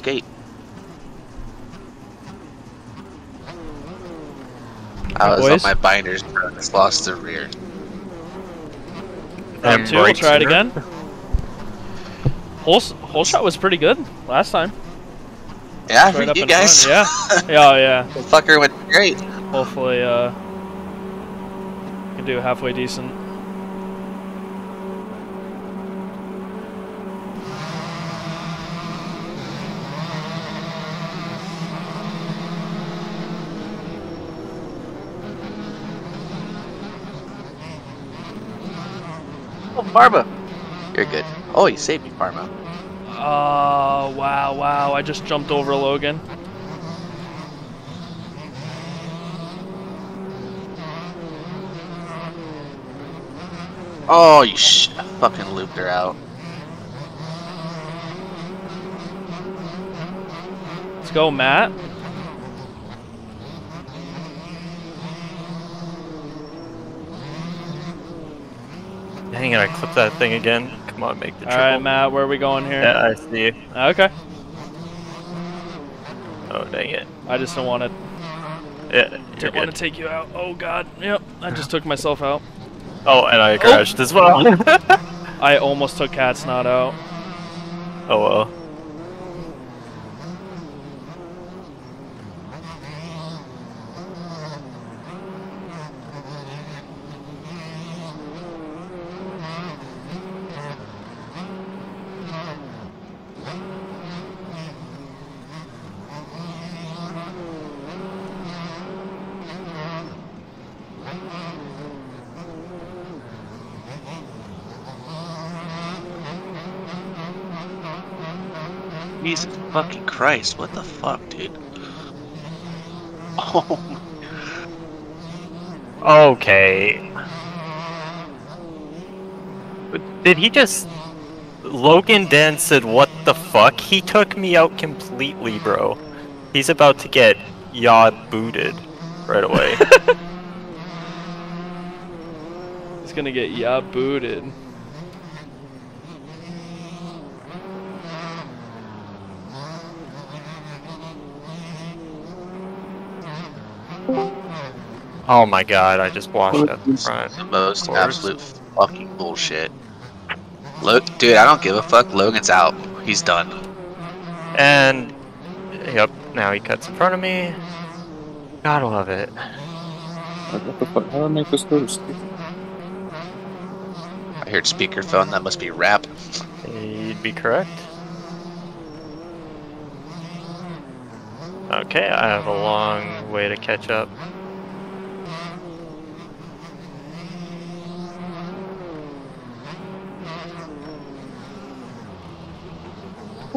skate. I was Boys? on my binders, but I just lost the rear. Round And two, we'll try it again. Whole, whole shot was pretty good last time. Yeah, Right for you guys. front, Yeah, yeah. the fucker went great. Hopefully, uh, can do halfway decent. Oh, Parma. You're good. Oh, you saved me, Parma. Oh, wow, wow. I just jumped over Logan. Oh, you sh fucking looped her out. Let's go, Matt. Dang it, I clipped that thing again. Come on, make the All triple. right, Matt, where are we going here? Yeah, I see. Ah, okay. Oh, dang it. I just don't want to Yeah, Didn't want to take you out. Oh God. Yep. I just took myself out. Oh, and I crashed as well. I almost took Cat Snot out. oh well. Jesus fucking Christ, what the fuck, dude? Oh, Okay. Did he just... Logan Dan said, what the fuck? He took me out completely, bro. He's about to get yod booted right away. He's gonna get yeah booted. Oh my god, I just washed out the front. the most absolute fucking bullshit. Look, dude, I don't give a fuck. Logan's out. He's done. And... Yep, now he cuts in front of me. Gotta love it. What the fuck? How do I make this go to speak? I heard speakerphone. That must be rap. You'd be correct. Okay, I have a long way to catch up.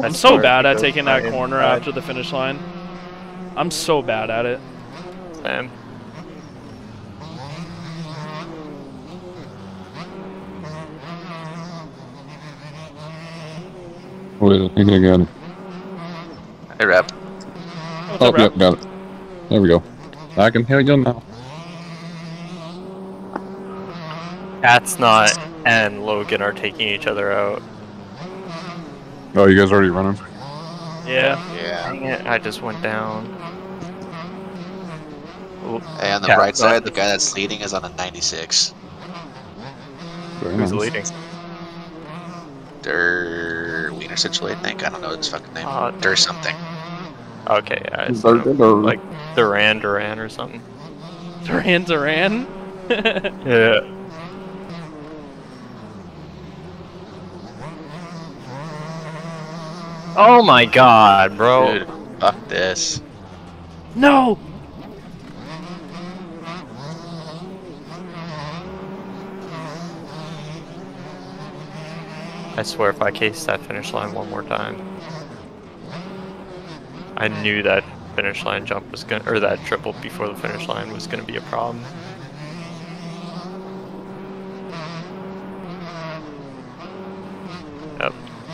I'm so bad at taking that corner inside. after the finish line. I'm so bad at it. Same. Wait, I think I got it. Hey, rap. What's Oh, up, yep, got it. There we go. I can hear you now. Cat's not and Logan are taking each other out. Oh, you guys already running? Yeah. Yeah. Dang it, I just went down. Oop, Hey, on the Yeah, bright so- side, the guy that's leading is on a 96. Very Who's nice. leading? Der Wiener Situate, I think. I don't know his fucking name. Uh, Der something. Okay, yeah, it's Dur- dur- like Duran Duran or something. Duran Duran. Yeah. Oh my god, bro. Dude, fuck this. no. I swear if I case that finish line one more time. I knew that finish line jump was gonna, or that triple before the finish line was gonna be a problem.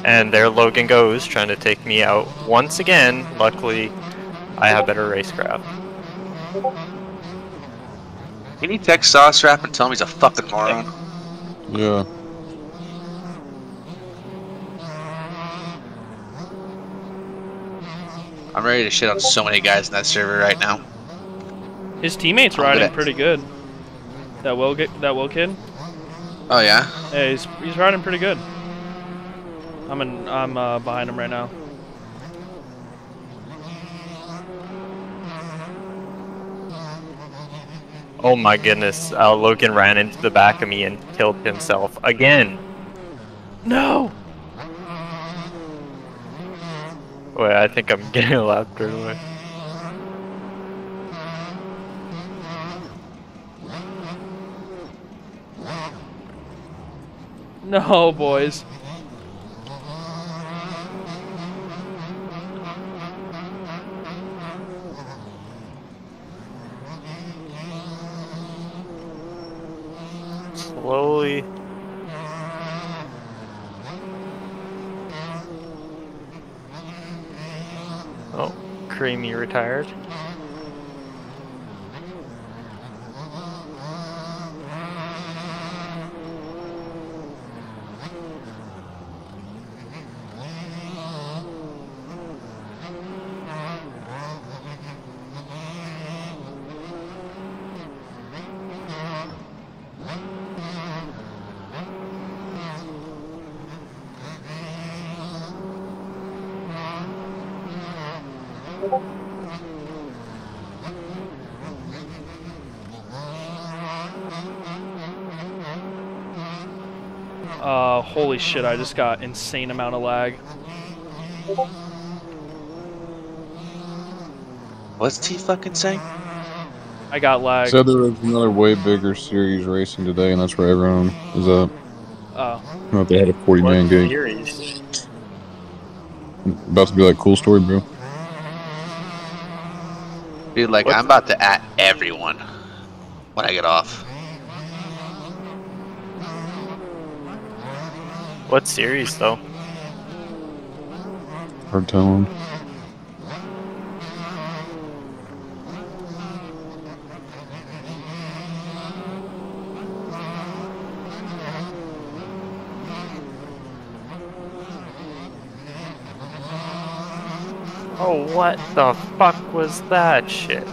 And there Logan goes, trying to take me out once again. Luckily, I have better racecraft. Can you text Sauce Rap and tell him he's a fucking moron? Yeah. I'm ready to shit on so many guys in that server right now. His teammates I'm riding pretty good. That will get that will kid. Oh yeah. Yeah, he's he's riding pretty good. I'm in I'm uh, behind him right now. Oh my goodness, uh, Logan ran into the back of me and killed himself again. No. Wait, I think I'm getting a lap away. No, boys. Oh, Creamy retired. Uh, holy shit! I just got insane amount of lag. What's T fucking saying? I got lag. Said there was another way bigger series racing today, and that's where everyone is at. Oh, You know, they had a 40 man What gig. series? About to be like cool story, bro. Dude, like What? I'm about to at everyone when I get off. What series though? Hard telling. Oh, what the fuck was that shit?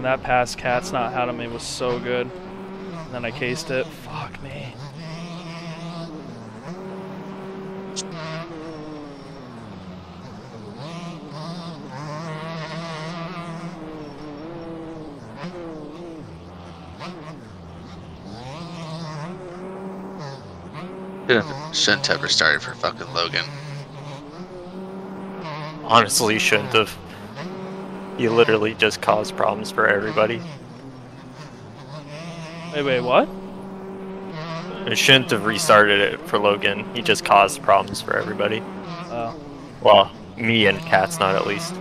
and that pass cat's not out of me was so good. And then I cased it. Fuck me. Shouldn't shouldn't have ever started for fucking Logan. Honestly, shouldn't have. You literally just caused problems for everybody. Wait, wait, what? It shouldn't have restarted it for Logan. He just caused problems for everybody. Oh, Well, me and Cat's not at least.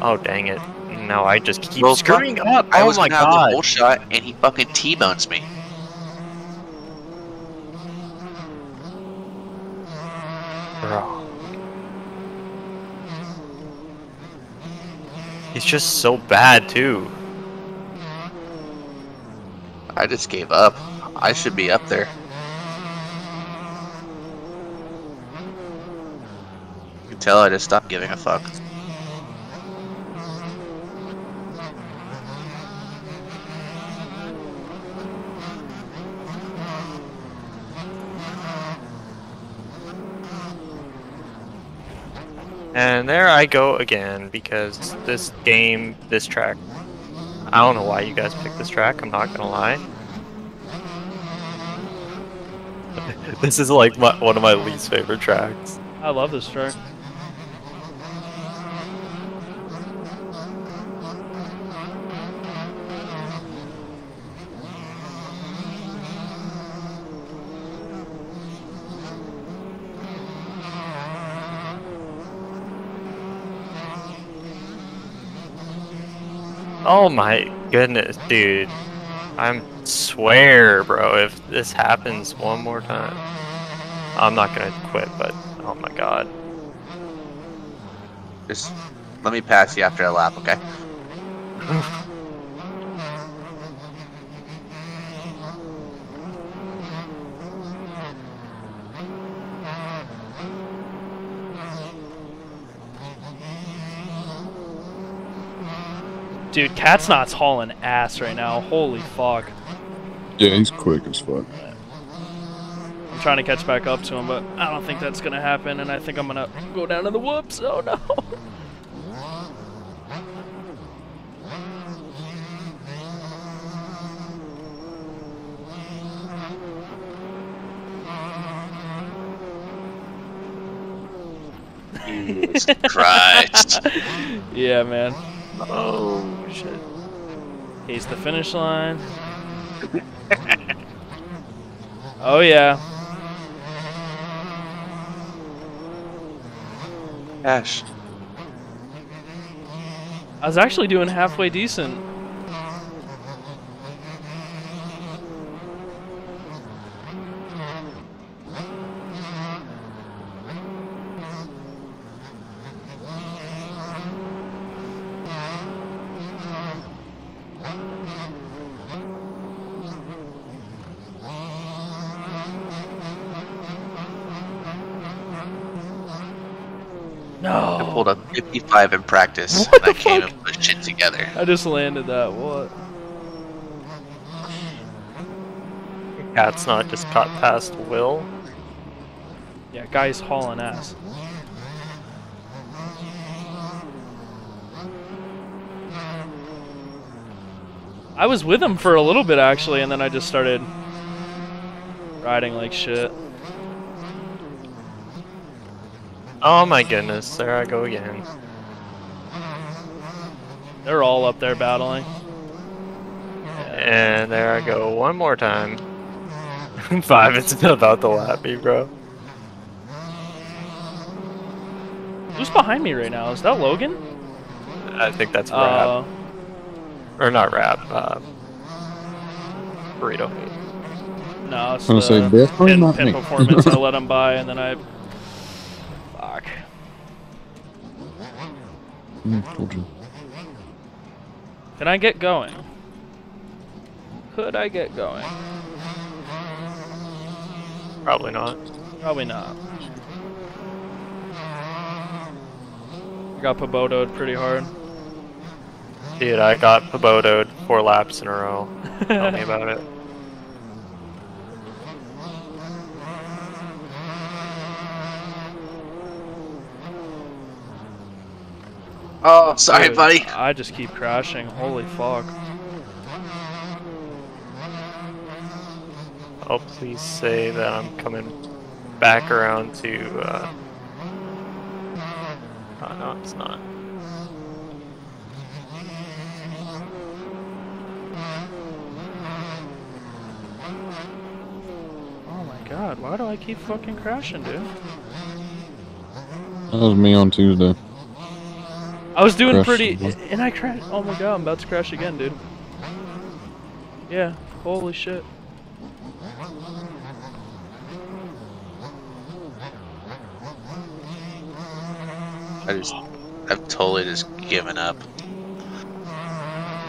Oh dang it! No, I just keep Well, screwing up. I oh was my gonna have the god! whole shot and he fucking T-bones me. He's just so bad too. I just gave up. I should be up there. You can tell I just stopped giving a fuck. And there I go again because this game, this track. I don't know why you guys picked this track. I'm not gonna lie. this is like my, one of my least favorite tracks. I love this track. Oh my goodness, dude. I swear, bro, if this happens one more time, I'm not gonna quit, but oh my god. Just let me pass you after a lap, okay? Dude, Cat's Knot's hauling ass right now. Holy fuck. Yeah, he's quick as fuck. I'm trying to catch back up to him, but I don't think that's gonna happen, and I think I'm gonna go down to the whoops. Oh no. Christ. yeah, man. Oh shit. He's the finish line. oh yeah. Ash. I was actually doing halfway decent. I pulled up 55 in practice, What and I the came and put shit together. I just landed that. What? Cat's not just caught past Will. Yeah, guy's hauling ass. I was with him for a little bit actually, and then I just started riding like shit. Oh my goodness, there I go again. They're all up there battling. And there I go one more time. Five is about to lap me, bro. Who's behind me right now? Is that Logan? I think that's rap. Uh, or not rap, uh, burrito. no, it's I'm gonna say the pin, pin performance. I let him by, and then I. Mm, told you. Can I get going? Could I get going? Probably not. Probably not. I got Pabodoed pretty hard. Dude, I got Pabodoed four laps in a row. Tell me about it. Oh, sorry, Dude, buddy. I just keep crashing. Holy fuck. Oh, please say that I'm coming back around to, uh... Oh, no, it's not. Oh my god, why do I keep fucking crashing, dude? That was me on Tuesday. I was doing Crash pretty, was- and I crashed. Oh my god, I'm about to crash again, dude. Yeah, holy shit. I just, I've totally just given up.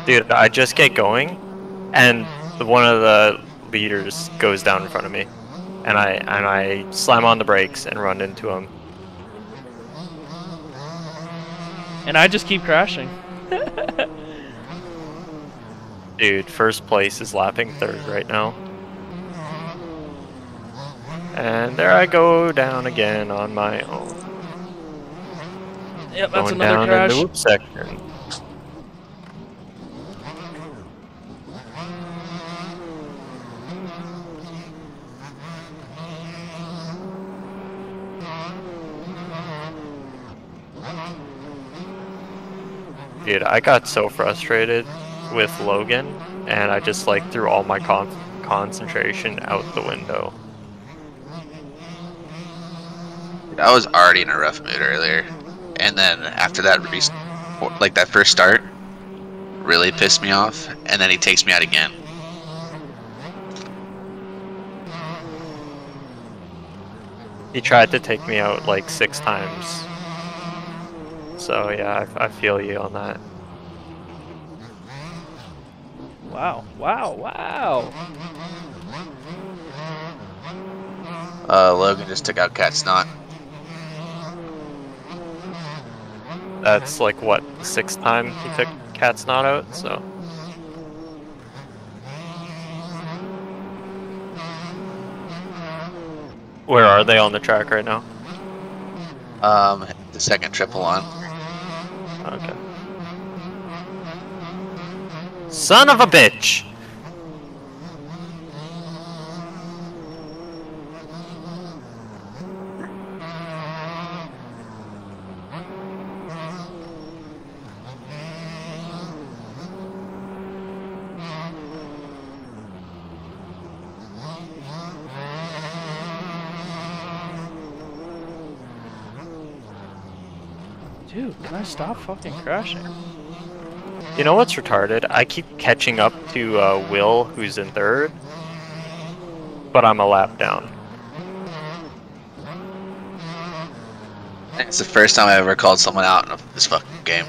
Dude, I just get going, and one of the leaders goes down in front of me, and I and I slam on the brakes and run into him. And I just keep crashing. Dude, first place is lapping third right now. And there I go down again on my own. Yep, that's going another down crash. in the whoop section. Dude, I got so frustrated with Logan, and I just like threw all my con- concentration out the window. I was already in a rough mood earlier, and then after that, like that first start, really pissed me off, and then he takes me out again. He tried to take me out like six times. So yeah, I, I feel you on that. Wow, wow, wow. Uh, Logan just took out Cat Snot. That's like what sixth time he took Cat's not out, so. Where are they on the track right now? Um, the second triple on. Okay. Son of a bitch! Stop fucking crashing? You know what's retarded? I keep catching up to uh, Will, who's in third, but I'm a lap down. It's the first time I ever called someone out in this fucking game.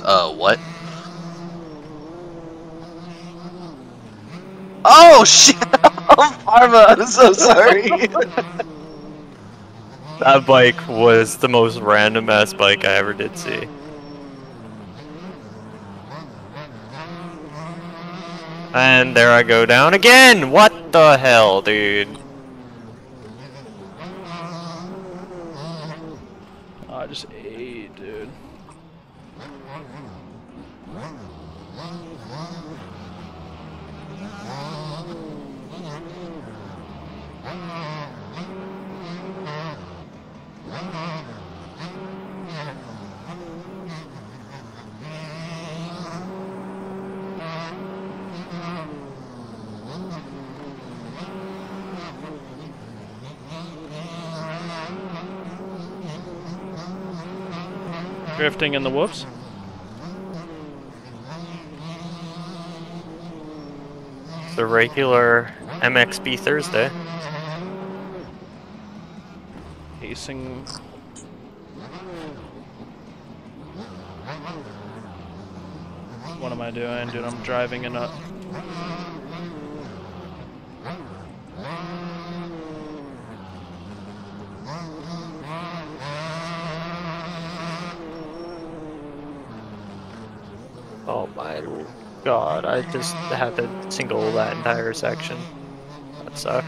He goes, uh, what? Oh shit! Parma, I'm so sorry. That bike was the most random ass bike I ever did see. And there I go down again! What the hell, dude? I just Drifting in the whoops. It's a regular MXB Thursday. Pacing. What am I doing, dude? I'm driving in a. my god, I just had to single that entire section. That sucked.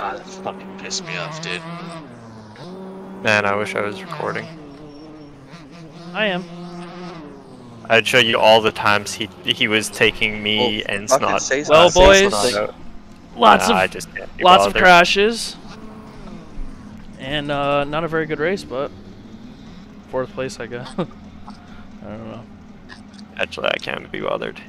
God, that fucking pissed me off, dude. Man, I wish I was recording. I am. I'd show you all the times he he was taking me Well, and fucking Snot. Well, boys, Lots Nah, I of just can't lots of crashes, and uh, not a very good race, but fourth place, I guess. I don't know. Actually, I can't be bothered.